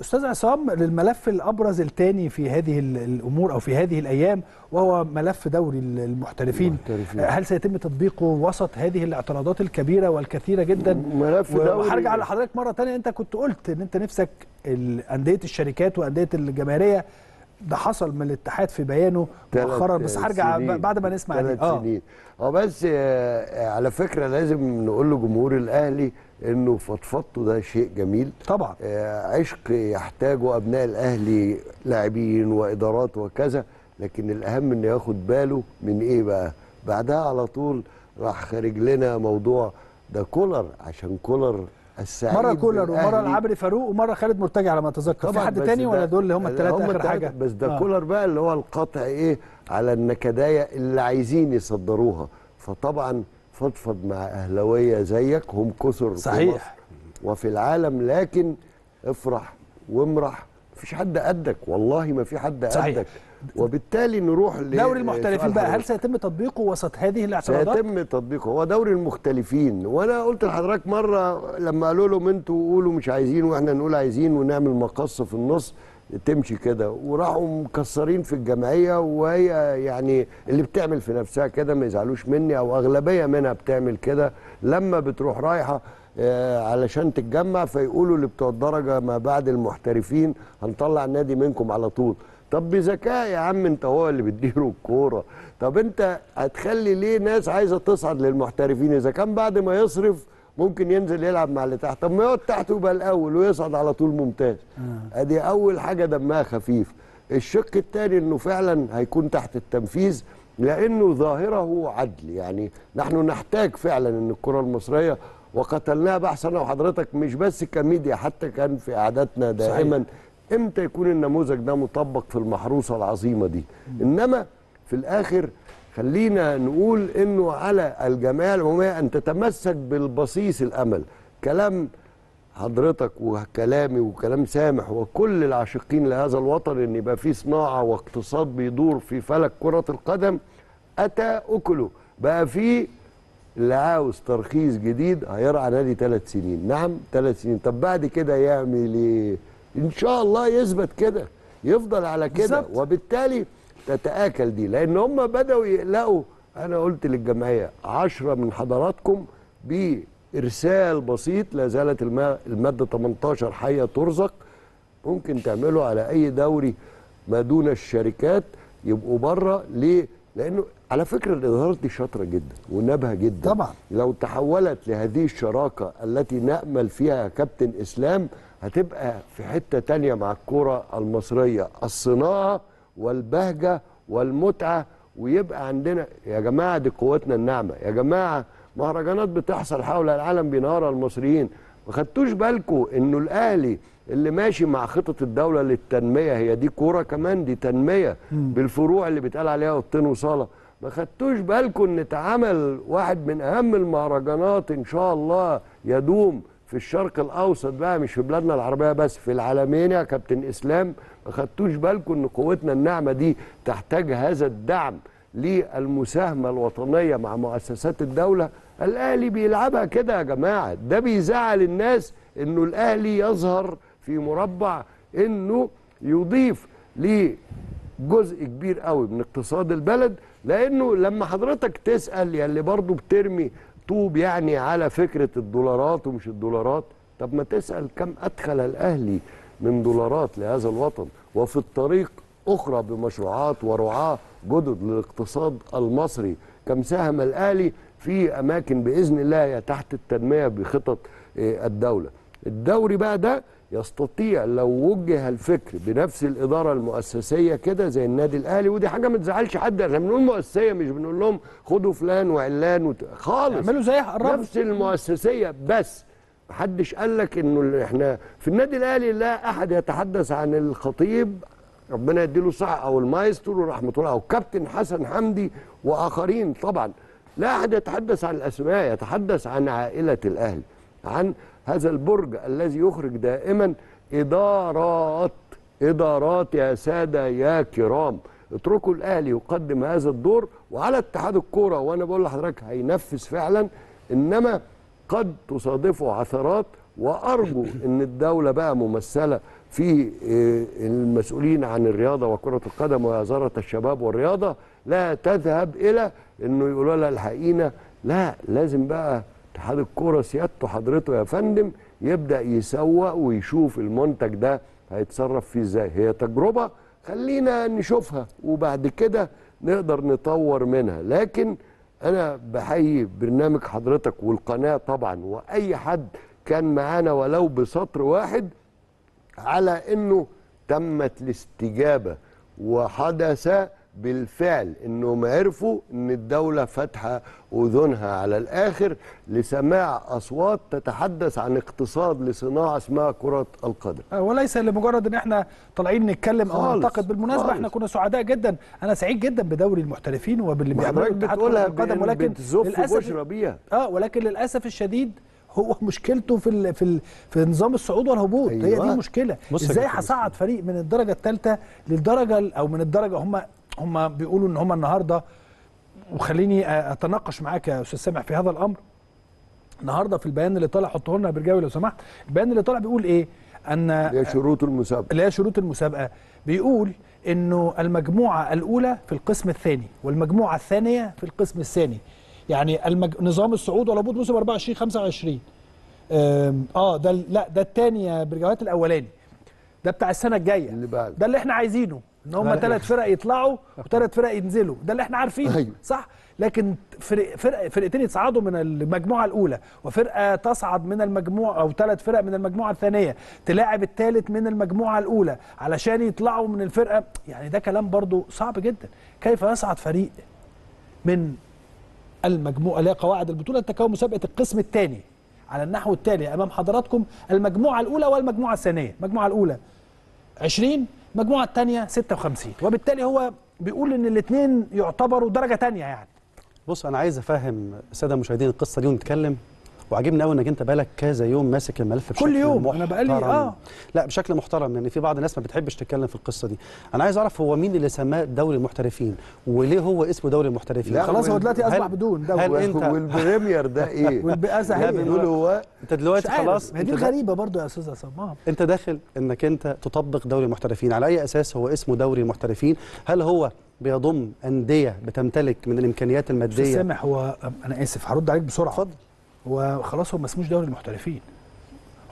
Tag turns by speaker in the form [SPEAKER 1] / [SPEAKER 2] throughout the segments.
[SPEAKER 1] أستاذ عصام للملف الأبرز الثاني في هذه الأمور أو في هذه الأيام وهو ملف دوري المحترفين.
[SPEAKER 2] المحترفين.
[SPEAKER 1] هل سيتم تطبيقه وسط هذه الاعتراضات الكبيرة والكثيرة جدا؟
[SPEAKER 2] ملف دوري.
[SPEAKER 1] وهرجع لحضرتك مرة ثانية أنت كنت قلت إن أنت نفسك انديه الشركات وأندية الجماهيرية. ده حصل من الاتحاد في بيانه مؤخرا بس هرجع. بعد ما نسمع
[SPEAKER 2] ثلاث
[SPEAKER 1] آه.
[SPEAKER 2] سنين. آه بس آه على فكرة لازم نقول لجمهور الأهلي إنه فضفضته ده شيء جميل
[SPEAKER 1] طبعا
[SPEAKER 2] آه عشق يحتاجه أبناء الاهلي لاعبين وإدارات وكذا لكن الأهم إنه ياخد باله من إيه بقى بعدها على طول راح خارج لنا موضوع ده كولر عشان كولر السعيد
[SPEAKER 1] مرة كولر
[SPEAKER 2] ومرة.
[SPEAKER 1] العبري فاروق ومرة خالد مرتجع على ما أتذكر في حد تاني ولا دول اللي هم الثلاثه
[SPEAKER 2] آخر
[SPEAKER 1] حاجة
[SPEAKER 2] بس ده.
[SPEAKER 1] آه.
[SPEAKER 2] كولر بقى اللي هو القطع إيه على النكداية اللي عايزين يصدروها فطبعا فضفض مع أهلاوية زيك هم كثر
[SPEAKER 1] صحيح.
[SPEAKER 2] وفي العالم لكن افرح وامرح مفيش حد قدك والله ما في حد
[SPEAKER 1] صحيح.
[SPEAKER 2] قدك وبالتالي نروح ل-
[SPEAKER 1] دوري المحترفين بقى هل. سيتم تطبيقه وسط هذه الاعتراضات؟
[SPEAKER 2] سيتم تطبيقه هو دوري المختلفين وأنا قلت لحضرتك مرة لما قالوا لهم أنتوا قولوا مش عايزين وإحنا نقول عايزين ونعمل مقص في النص تمشي كده. وراحوا مكسرين في الجمعية وهي يعني اللي بتعمل في نفسها كده ما يزعلوش مني أو أغلبية منها بتعمل كده. لما بتروح رايحة آه، علشان تتجمع فيقولوا اللي بتوع الدرجة ما بعد المحترفين هنطلع النادي منكم على طول. طب بذكاء يا عم أنت هو اللي بتديره الكورة. طب أنت هتخلي ليه ناس عايزة تصعد للمحترفين؟ إذا كان بعد ما يصرف ممكن ينزل يلعب مع اللي تحت. طب ما يقعد تحت ويبقى الأول ويصعد على طول ممتاز. أدي أول حاجة دمها خفيف. الشق الثاني إنه فعلا هيكون تحت التنفيذ لأنه ظاهره عدل. يعني نحن نحتاج فعلا إن الكرة المصرية وقتلناها بحث أنا وحضرتك مش بس كميديا حتى كان في قعداتنا دائما. إمتى يكون النموذج ده مطبق في المحروسة العظيمة دي؟ إنما في الآخر خلينا نقول إنه على الجمعيه العموميه أن تتمسك بالبصيص الأمل. كلام حضرتك وكلامي وكلام سامح وكل العاشقين لهذا الوطن إن يبقى في صناعة واقتصاد بيدور في فلك كرة القدم أتى أكله. بقى في اللي عاوز ترخيص جديد هيرعى نادي ثلاث سنين. نعم ثلاث سنين. طب بعد كده يعمل إيه؟ إن شاء الله يثبت كده يفضل على كده. وبالتالي تتآكل دي لأن هم بدأوا يقلقوا. أنا قلت للجمعية عشرة من حضراتكم بإرسال بسيط لا زالت الما- المادة 18 حية ترزق. ممكن تعمله على أي دوري ما دون الشركات يبقوا بره ليه؟ لأنه على فكرة الإدارات دي شاطرة جدا ونابهه جدا.
[SPEAKER 1] طبعا.
[SPEAKER 2] لو تحولت لهذه الشراكة التي نأمل فيها يا كابتن إسلام هتبقى في حتة تانية مع الكرة المصرية. الصناعة والبهجة والمتعة ويبقى عندنا يا جماعة دي قوتنا الناعمة. يا جماعة مهرجانات بتحصل حول العالم بينهارها المصريين. ما خدتوش بالكم إنه الأهلي اللي ماشي مع خطط الدولة للتنمية هي دي كورة كمان دي تنمية بالفروع اللي بيتقال عليها اوضتين وصالة. ما خدتوش بالكم إن اتعمل واحد من أهم المهرجانات إن شاء الله يدوم. في الشرق الأوسط بقى مش في بلادنا العربية بس في العالمين يا كابتن إسلام. ما خدتوش بالكم إن قوتنا الناعمة دي تحتاج هذا الدعم للمساهمة الوطنية مع مؤسسات الدولة؟ الأهلي بيلعبها كده يا جماعة. ده بيزعل الناس إنه الأهلي يظهر في مربع إنه يضيف لجزء كبير قوي من اقتصاد البلد لأنه لما حضرتك تسأل يلي برضه بترمي طوب يعني على فكرة الدولارات ومش الدولارات. طب ما تسأل كم أدخل الأهلي من دولارات لهذا الوطن؟ وفي الطريق أخرى بمشروعات ورعاة جدد للاقتصاد المصري. كم ساهم الأهلي في أماكن بإذن الله هي تحت التنمية بخطط آه، الدولة. الدوري بقى ده يستطيع لو وجه الفكر بنفس الإدارة المؤسسية كده زي النادي الأهلي ودي حاجة ما تزعلش حد. إحنا بنقول مؤسسية مش بنقول لهم خدوا فلان وعلان وت... خالص.
[SPEAKER 1] اعملوا قربوا.
[SPEAKER 2] نفس المؤسسية بس. محدش قال لك انه إحنا في النادي الأهلي لا أحد يتحدث عن الخطيب ربنا يديله الصحه أو المايسترو رحمة الله أو كابتن حسن حمدي وآخرين طبعا. لا أحد يتحدث عن الأسماء يتحدث عن عائلة الأهلي عن هذا البرج الذي يخرج دائما إدارات إدارات يا سادة يا كرام. اتركوا الأهلي يقدم هذا الدور وعلى اتحاد الكورة وأنا بقول لحضرتك هينفذ فعلا إنما قد تصادفه عثرات وأرجو إن الدولة بقى ممثلة في آه، المسؤولين عن الرياضة وكرة القدم ووزارة الشباب والرياضة. لا تذهب إلى إنه يقولوا لها الحقينا لا لازم بقى اتحاد الكورة سيادته حضرته يا فندم يبدأ يسوق ويشوف المنتج ده هيتصرف فيه إزاي. هي تجربة خلينا نشوفها وبعد كده نقدر نطور منها. لكن أنا بحيي برنامج حضرتك والقناة طبعا وأي حد كان معانا ولو بسطر واحد على إنه تمت الاستجابة وحدث بالفعل انهم عرفوا ان الدولة فاتحة اذنها على الآخر لسماع اصوات تتحدث عن اقتصاد لصناعة اسمها كرة القدم.
[SPEAKER 1] آه، وليس لمجرد ان إحنا طالعين نتكلم
[SPEAKER 2] أو
[SPEAKER 1] ننتقد بالمناسبة
[SPEAKER 2] خالص.
[SPEAKER 1] إحنا كنا سعداء جدا. أنا سعيد جدا بدوري المحترفين وباللي اتحاد
[SPEAKER 2] بتقولها
[SPEAKER 1] كرة القدم ولكن
[SPEAKER 2] للأسف بيها.
[SPEAKER 1] آه ولكن للأسف الشديد هو مشكلته في ال في ال في نظام الصعود والهبوط. هي دي
[SPEAKER 2] أيوة.
[SPEAKER 3] يا إزاي
[SPEAKER 1] هصعد فريق من الدرجة الثالثة للدرجة أو من الدرجة هم هم بيقولوا إن هم النهارده وخليني أتناقش معاك يا أستاذ سامح في هذا الأمر. النهارده في البيان اللي طلع حطه لنا يا برجاوي لو سمحت. البيان اللي طلع بيقول إيه؟ أن
[SPEAKER 2] هي شروط المسابقة.
[SPEAKER 1] اللي هي شروط المسابقة. بيقول إنه المجموعة الأولى في القسم الثاني والمجموعة الثانية في القسم الثاني. يعني المج... نظام الصعود والهبوط موسم 24 25 أم، آه ده لا ده الثاني يا برجوات الأولاني. ده بتاع السنة الجاية.
[SPEAKER 2] اللي بعد.
[SPEAKER 1] ده اللي إحنا عايزينه. إن هم
[SPEAKER 3] لا.
[SPEAKER 1] ثلاث فرق يطلعوا وثلاث فرق ينزلوا. ده اللي إحنا عارفينه
[SPEAKER 2] أيوه.
[SPEAKER 1] صح؟ لكن فرق فرق فرقتين يتصعدوا من المجموعة الأولى وفرقة تصعد من المجموعه أو ثلاث فرق من المجموعة الثانية تلاعب الثالث من المجموعة الأولى علشان يطلعوا من الفرقة. يعني ده كلام برضو صعب جدا. كيف يصعد فريق من المجموعه اللي هي قواعد البطولة تكون مسابقة القسم الثاني؟ على النحو التالي أمام حضراتكم المجموعة الأولى والمجموعة الثانية. المجموعة الأولى 20 المجموعه الثانية 56 وبالتالي هو بيقول إن الاثنين يعتبروا درجة ثانية يعني.
[SPEAKER 3] بص أنا عايز أفهم الساده المشاهدين القصة دي ونتكلم. وعجبني قوي إنك أنت بقالك كذا يوم ماسك الملف بشكل
[SPEAKER 1] كل يوم، أنا بقالي-
[SPEAKER 3] محترم.
[SPEAKER 1] آه.
[SPEAKER 3] لا بشكل محترم لأن في بعض الناس ما بتحبش تتكلم في القصة دي. أنا عايز أعرف هو مين اللي سماه دوري المحترفين؟ وليه هو اسمه دوري المحترفين؟
[SPEAKER 2] لا،
[SPEAKER 1] خلاص هو دلوقتي أصبح
[SPEAKER 3] هل-
[SPEAKER 1] بدون
[SPEAKER 3] هل
[SPEAKER 1] دوري
[SPEAKER 3] انت
[SPEAKER 2] والبريمير ده
[SPEAKER 3] إيه؟
[SPEAKER 1] هي
[SPEAKER 2] بيقولوا هو
[SPEAKER 3] أنت دلوقتي. خلاص
[SPEAKER 1] ما دي الغريبه برضو يا أستاذ عصام.
[SPEAKER 3] أنت داخل إنك أنت تطبق دوري المحترفين. على أي أساس هو اسمه دوري المحترفين؟ هل هو بيضم أندية بتمتلك من
[SPEAKER 1] الإمكانيات
[SPEAKER 3] المادية؟
[SPEAKER 1] سامح هو أنا آسف هرد عليك بسرعة.
[SPEAKER 3] اتفضل.
[SPEAKER 1] هو خلاص هو ما اسموش دوري المحترفين.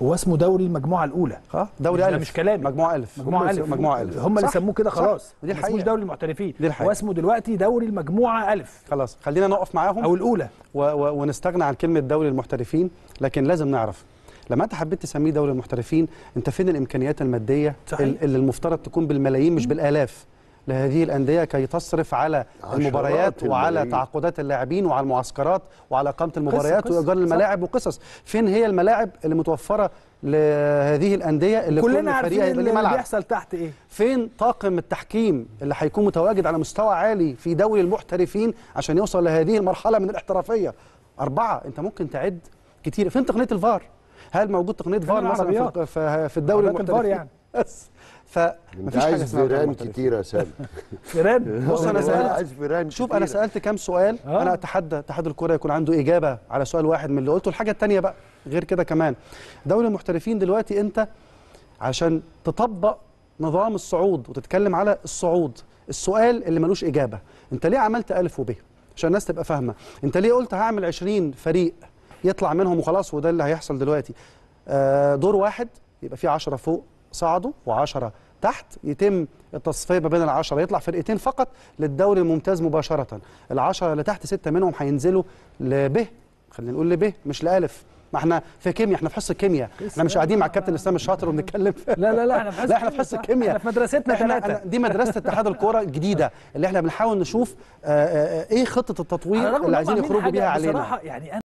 [SPEAKER 1] هو اسمه دوري المجموعة الأولى.
[SPEAKER 3] آه دوري ألف.
[SPEAKER 1] مش كلامي. مجموعة
[SPEAKER 3] ألف.
[SPEAKER 1] مجموعة
[SPEAKER 3] ألف. مجموعة ألف.
[SPEAKER 1] هم اللي سموه كده. خلاص. اسموش
[SPEAKER 3] الحقيقة.
[SPEAKER 1] دوري المحترفين.
[SPEAKER 3] دي الحقيقة.
[SPEAKER 1] هو اسمه دلوقتي دوري المجموعة ألف.
[SPEAKER 3] خلاص خلينا نقف معاهم
[SPEAKER 1] أو الأولى.
[SPEAKER 3] و و ونستغنى عن كلمة دوري المحترفين لكن لازم نعرف لما انت حبيت تسميه دوري المحترفين انت فين الإمكانيات المادية
[SPEAKER 1] صحيح.
[SPEAKER 3] ال- اللي المفترض تكون بالملايين مش بالآلاف؟ لهذه الأندية كي تصرف على المباريات وعلى. تعاقدات اللاعبين وعلى المعسكرات وعلى إقامة المباريات
[SPEAKER 1] صح.
[SPEAKER 3] الملاعب وقصص. فين هي الملاعب اللي متوفرة لهذه الأندية اللي
[SPEAKER 1] كلنا
[SPEAKER 3] كل
[SPEAKER 1] عارفين اللي
[SPEAKER 3] ملعب؟
[SPEAKER 1] بيحصل تحت إيه.
[SPEAKER 3] فين طاقم التحكيم اللي هيكون متواجد على مستوى عالي في دوري المحترفين عشان يوصل لهذه المرحلة من الاحترافية؟ أربعة. أنت ممكن تعد كتير. فين تقنية الفار؟ هل موجود تقنية فار مثلا. في, الدوري المحترفين؟
[SPEAKER 1] يعني.
[SPEAKER 3] بس.
[SPEAKER 2] انت
[SPEAKER 3] فمفيش حاجة
[SPEAKER 2] عايز
[SPEAKER 3] اسمها
[SPEAKER 2] فيران. كتير يا سامي.
[SPEAKER 1] فيران؟
[SPEAKER 3] بص أنا
[SPEAKER 2] والله
[SPEAKER 3] سألت
[SPEAKER 2] عايز فيران
[SPEAKER 3] شوف. أنا سألت كام سؤال.
[SPEAKER 1] آه.
[SPEAKER 3] أنا أتحدى اتحاد الكره يكون عنده إجابة على سؤال واحد من اللي قلته. الحاجة الثانية بقى غير كده كمان. دوري المحترفين دلوقتي أنت عشان تطبق نظام الصعود وتتكلم على الصعود السؤال اللي ملوش إجابة. أنت ليه عملت الف وب عشان الناس تبقى فاهمة. أنت ليه قلت هعمل 20 فريق يطلع منهم وخلاص وده اللي هيحصل دلوقتي؟ آه، دور واحد يبقى فيه 10 فوق. صعدوا و10 تحت يتم التصفية ما بين العشرة يطلع فرقتين فقط للدوري الممتاز مباشرة. العشرة اللي تحت ستة منهم هينزلوا لب خلينا نقول لب مش لالف ما إحنا في كيمياء إحنا في حصة كيمياء. إحنا مش قاعدين مع الكابتن إسلام الشاطر وبنتكلم
[SPEAKER 1] لا لا لا إحنا
[SPEAKER 3] لا إحنا في حصة كيمياء.
[SPEAKER 1] إحنا في مدرستنا
[SPEAKER 3] إحنا
[SPEAKER 1] ثلاثة
[SPEAKER 3] أنا- دي مدرسة اتحاد الكورة الجديدة. اللي إحنا بنحاول نشوف آه، آه، آه، إيه
[SPEAKER 1] خطة
[SPEAKER 3] التطوير اللي عايزين يخرجوا بيها علينا.
[SPEAKER 1] بصراحة يعني أنا